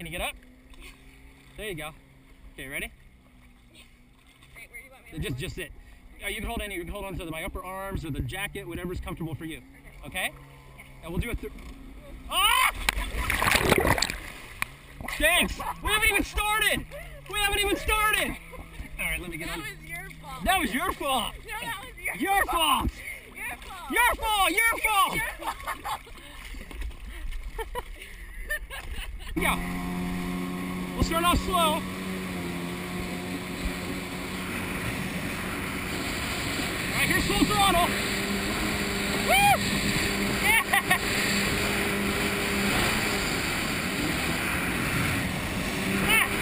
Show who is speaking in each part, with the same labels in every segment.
Speaker 1: Can you get up? There you go. Okay, ready?
Speaker 2: Great, where do you want me to
Speaker 1: Just, just it. Uh, you can hold any. You can hold on to my upper arms or the jacket, whatever's comfortable for you. Okay? And we'll do it through. Ah! Thanks. We haven't even started. We haven't even started. All right, let me get
Speaker 2: That
Speaker 1: on.
Speaker 2: was your fault.
Speaker 1: That was your fault.
Speaker 2: No, that was your
Speaker 1: Your fault.
Speaker 2: Your fault.
Speaker 1: Your fault. Your fault.
Speaker 2: Your fault.
Speaker 1: Go. We'll start off slow. All right, here's full throttle. Woo! Yeah! Ah!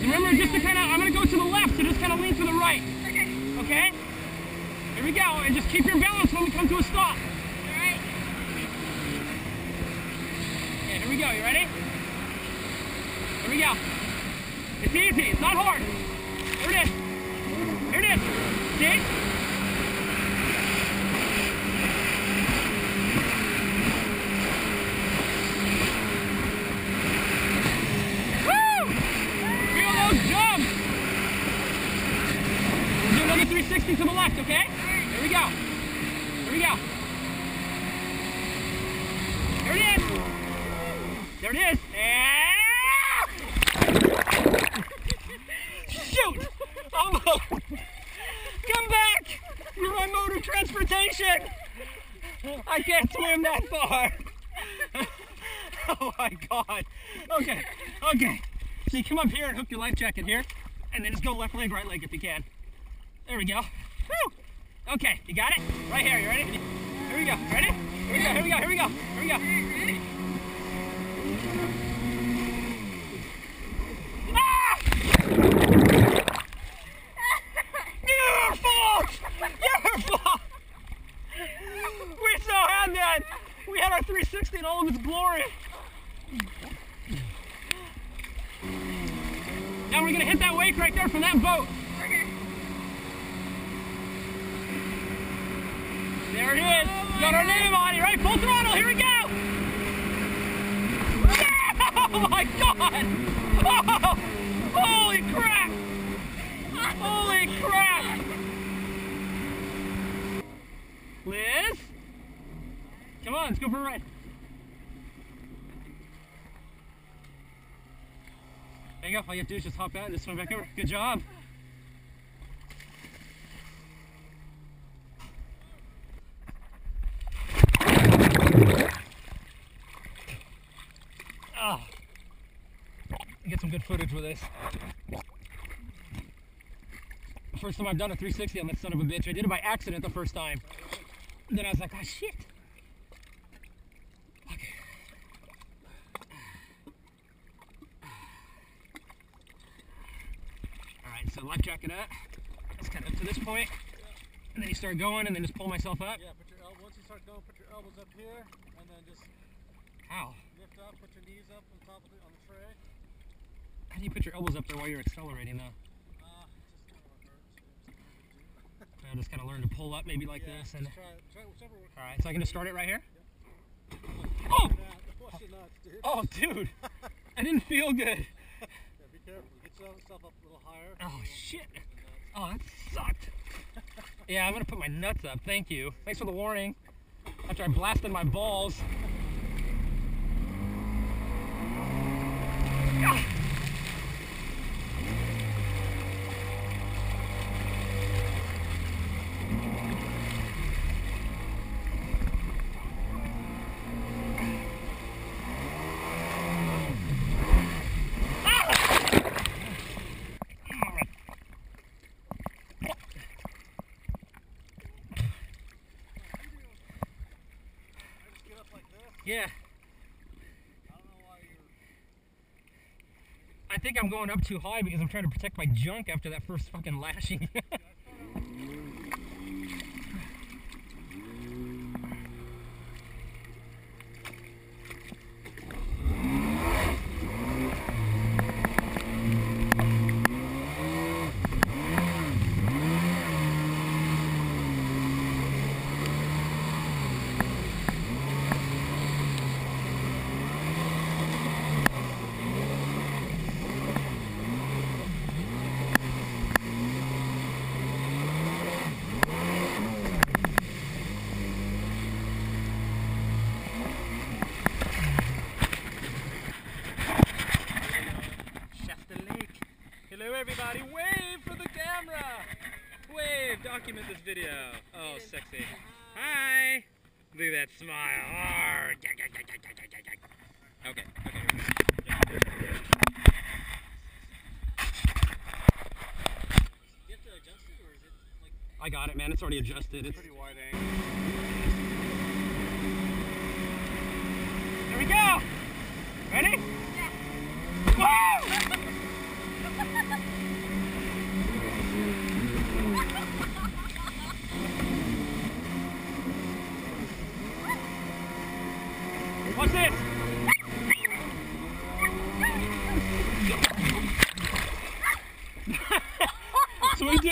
Speaker 1: Remember, just to kind of, I'm going to go to the left, so just kind of lean to the right.
Speaker 2: Okay.
Speaker 1: Okay? Here we go, and just keep your balance when we come to a stop.
Speaker 2: All right.
Speaker 1: Okay, here we go. You ready? Here we go. It's easy. It's not hard. Here it is. Here it is. See? Woo! Feel those jumps. Do another 360 to the left, okay? Here we go. Here we go. Here it is. There it is. Ah! Shoot! Almost. Come back! You're my mode of transportation! I can't swim that far. oh my god. Okay, okay. So you come up here and hook your life jacket here, and then just go left leg, right leg if you can. There we go. Woo! Okay, you got it? Right here, you ready? Here we go. Ready? Here we go, here we go, here we go, here we go. Ah! We had our 360 in all of its glory. Now we're gonna hit that wake right there from that boat. There it is. Got our name on it, right? Full throttle, here we go! Oh my god! Oh! Holy crap! Holy crap! Liz? Come on, let's go for a ride. There you go. All you have to do is just hop out and just swim back over. Good job. Ah. Get some good footage with this. First time I've done a 360 on that son of a bitch. I did it by accident the first time. Then I was like, oh shit. Okay. All right, so life jacket up. It's kind of up to this point, and then you start going, and then just pull myself up.
Speaker 3: Yeah, put your el- once you start going, put your elbows up here, and then just
Speaker 1: How?
Speaker 3: lift up, put your knees up on top of the on the tray.
Speaker 1: How do you put your elbows up there while you're accelerating, though?
Speaker 3: Uh, just kind of what hurts.
Speaker 1: I'll just kind of learn to pull up, maybe like
Speaker 3: yeah,
Speaker 1: this, and
Speaker 3: try, try
Speaker 1: all right. So I can just start it right here. Oh!
Speaker 3: Your nuts, dude.
Speaker 1: Oh, dude! I didn't feel good.
Speaker 3: Yeah, be careful. Get up a little higher.
Speaker 1: Oh shit! Oh, that sucked. Yeah, I'm gonna put my nuts up. Thank you. Thanks for the warning. After I blasted my balls. Ah!
Speaker 3: I just get up like this.
Speaker 1: Yeah,
Speaker 3: I
Speaker 1: think I'm going up too high because I'm trying to protect my junk after that first fucking lashing. I got it, man. It's already adjusted. It's
Speaker 3: pretty wide angle?
Speaker 1: There we go. Ready? Woo! What's this? so we do.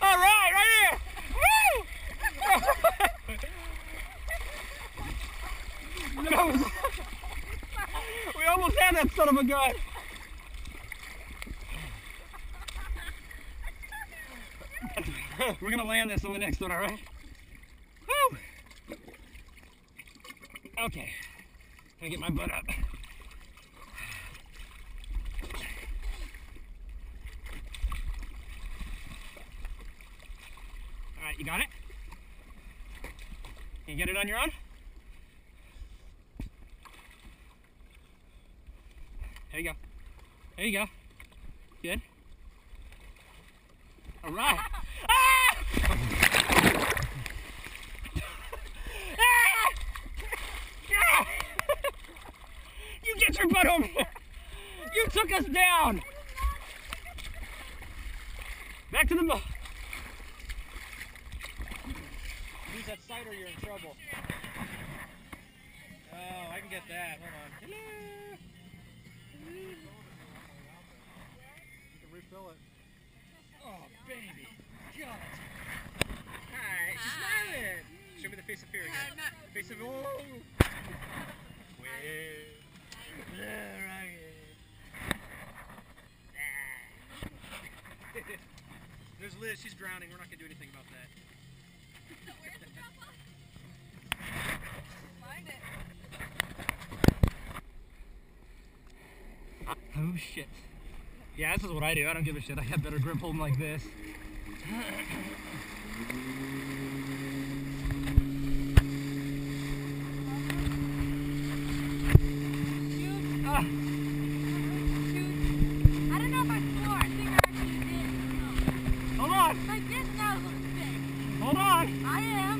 Speaker 1: All right, right here. Woo! You know, we almost had that son of gun. We're gonna land this on the next one, all right? Woo! Okay. Gonna get my butt up. All right, you got it? Can you get it on your own? There you go. There you go. Good. All right. You get your butt over here. You took us down. Back to the boat.
Speaker 3: Use that sight or you're in trouble. Oh, I can get that. Hold on. Hello. You it. Oh, baby. God.
Speaker 1: Hi, she's smiling. Show me the face of fear again. Uh, face of oh. Wait. Yeah, right. There's Liz. She's drowning. We're not gonna do anything about that.
Speaker 4: Find it.
Speaker 1: Oh shit. Yeah, this is what I do. I don't give a shit. I got better grip holding like this.
Speaker 4: Shoot. I don't know if I swore. I think I actually did.
Speaker 1: hold on.
Speaker 4: No. Like this now.
Speaker 1: Hold on.
Speaker 4: I am.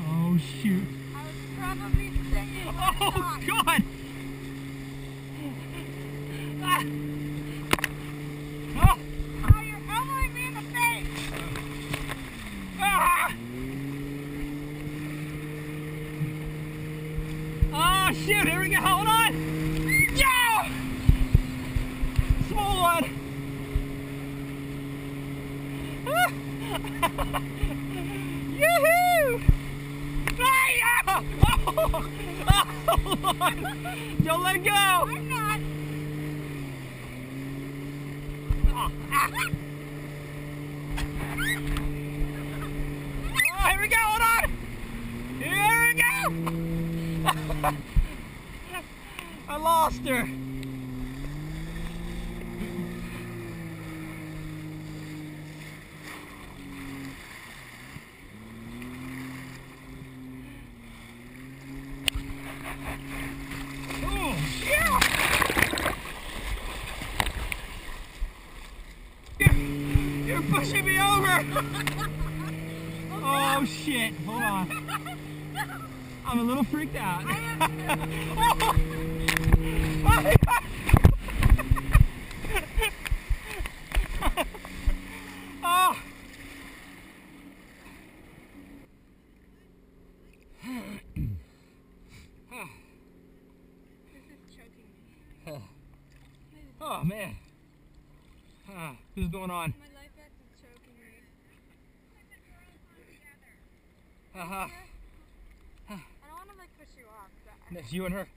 Speaker 1: Oh shoot.
Speaker 4: I was probably I
Speaker 1: Oh god. Ah. Oh.
Speaker 4: Oh, you're elbowing me in the face.
Speaker 1: Ah! Oh shoot, here we go, hold on! Yeah! Small one! Ah! Yoo-hoo! Hey! Oh! Oh, hold on! Don't let go!
Speaker 4: I'm not.
Speaker 1: Oh, ah. Oh, here we go, hold on! Here we go! I lost her. Oh, yeah! You're, you're pushing me over! Oh shit, hold on. I'm a little freaked out. Oh. Oh.
Speaker 4: This is choking me.
Speaker 1: Oh man. Ah, what's going on?
Speaker 4: My life vest is choking me.
Speaker 1: Uh-huh.
Speaker 4: I don't want to like push you off. But
Speaker 1: That's you and her.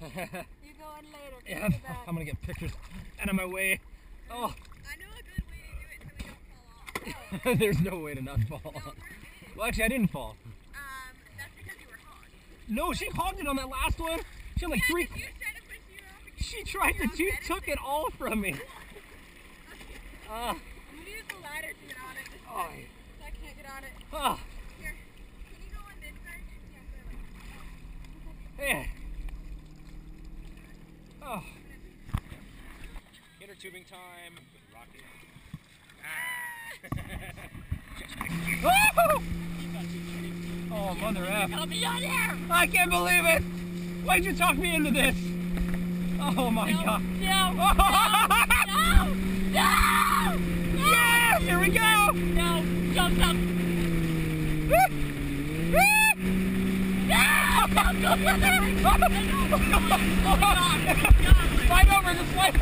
Speaker 4: You go in later.
Speaker 1: yeah,
Speaker 4: Go
Speaker 1: I'm, gonna get pictures out of my way. Oh,
Speaker 4: I know a good way to do it so we don't fall off.
Speaker 1: there's no way to not fall. Well, actually, I didn't fall.
Speaker 4: Um, that's because you were hot.
Speaker 1: No, she hogged it on that last one. She had like three.
Speaker 4: You said it pushed you off.
Speaker 1: She tried to, you took it all from me. Uh,
Speaker 2: I'm gonna use the ladder to get on it.
Speaker 1: Oh,
Speaker 2: time, so I can't get on it.
Speaker 1: oh,
Speaker 2: Here, can you go on this side? Yeah,
Speaker 1: man. Oh. Inner tubing time with Rocky. Ah. oh, mother F.
Speaker 2: I'll be on here!
Speaker 1: I can't believe it! Why'd you talk me into this? Oh my
Speaker 2: No,
Speaker 1: god.
Speaker 2: no, no, no, no,
Speaker 1: Yes! Here we go!
Speaker 2: no, jump, jump.
Speaker 1: Slide over, just slide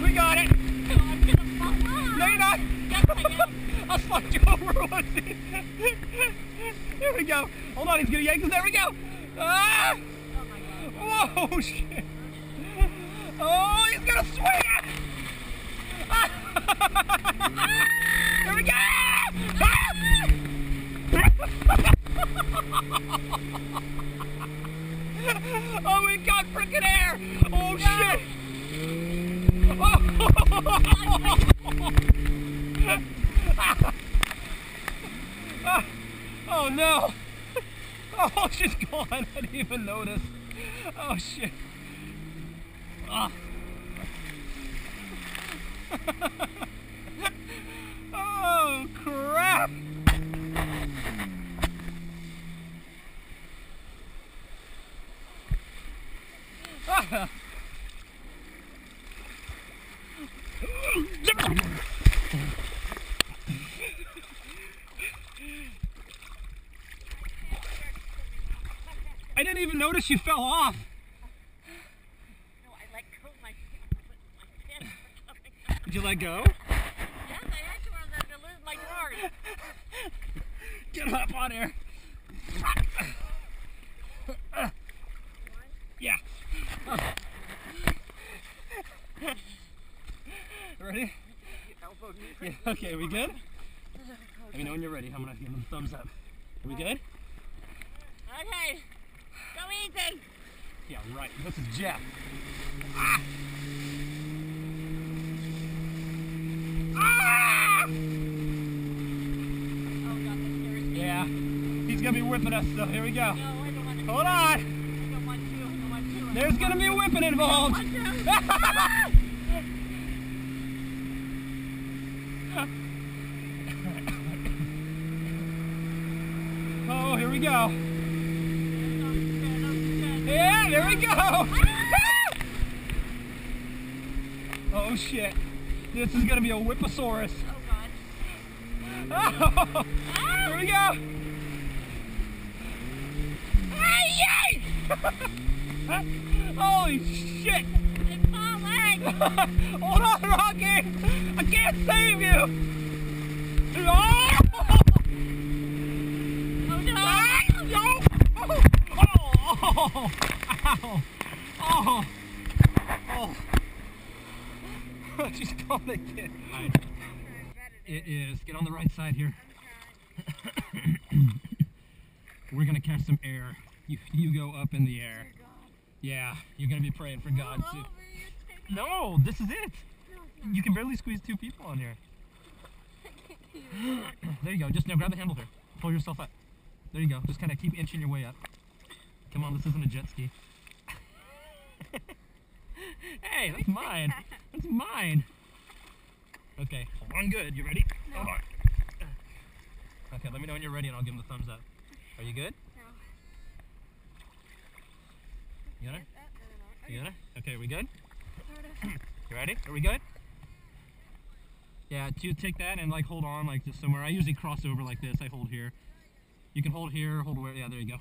Speaker 1: We got it! No, you're not! I'll slide you over once. Here we go. Hold on, he's gonna yank us. There we go. Ah! Whoa, shit. Oh, he's gonna swing it. Here we go. oh, we got freaking air. Oh, shit. Oh no! Oh, she's gone. I didn't even notice. Oh shit. Ah. oh crap! Ah. I didn't even notice you fell off.
Speaker 2: No, I let go of my my pants were coming up.
Speaker 1: Did you let go?
Speaker 2: Yes, I had to or I was going to lose my drawers.
Speaker 1: Get up on here. Yeah. Ready? Yeah, okay, we good? Let me know when you're ready. I'm gonna give them a thumbs up. Are we good?
Speaker 2: Okay, easy.
Speaker 1: Yeah, right. This is Jeff. Ah!
Speaker 2: Oh God.
Speaker 1: Yeah. He's gonna be whipping us, so here we go.
Speaker 2: No, I don't want to.
Speaker 1: Hold on.
Speaker 2: Want to. I don't want.
Speaker 1: There's gonna be a whipping involved.
Speaker 2: I don't want to.
Speaker 1: oh, here we go.
Speaker 2: Oh, shit, oh, shit.
Speaker 1: Yeah, there we go. oh shit. This is gonna be a whipposaurus.
Speaker 2: Oh God.
Speaker 1: Oh, here we go. Hey, yay! Holy shit!
Speaker 2: It's falling.
Speaker 1: Hold on, Rocky! I can't save you! Oh
Speaker 2: no.
Speaker 1: Ah, no! Oh! Oh! Ow! Oh! Oh! oh, oh. She's gone again. It is. Get on the right side here. We're gonna catch some air. You you go up in the air. Yeah, you're gonna be praying for God too. No, this is it. You can barely squeeze two people on here. there you go. Just now grab the handle there. Pull yourself up. There you go. Just kind of keep inching your way up. Come on, this isn't a jet ski. hey, that's mine. That's mine. Okay, hold on good. You ready? Hold on. Okay, let me know when you're ready and I'll give him the thumbs up. Are you good? No. You got it? You got it? Okay, are we good? You ready? Are we good? Yeah, to take that and like hold on like just somewhere. I usually cross over like this. I hold here. You can hold here, hold where. Yeah, there you go.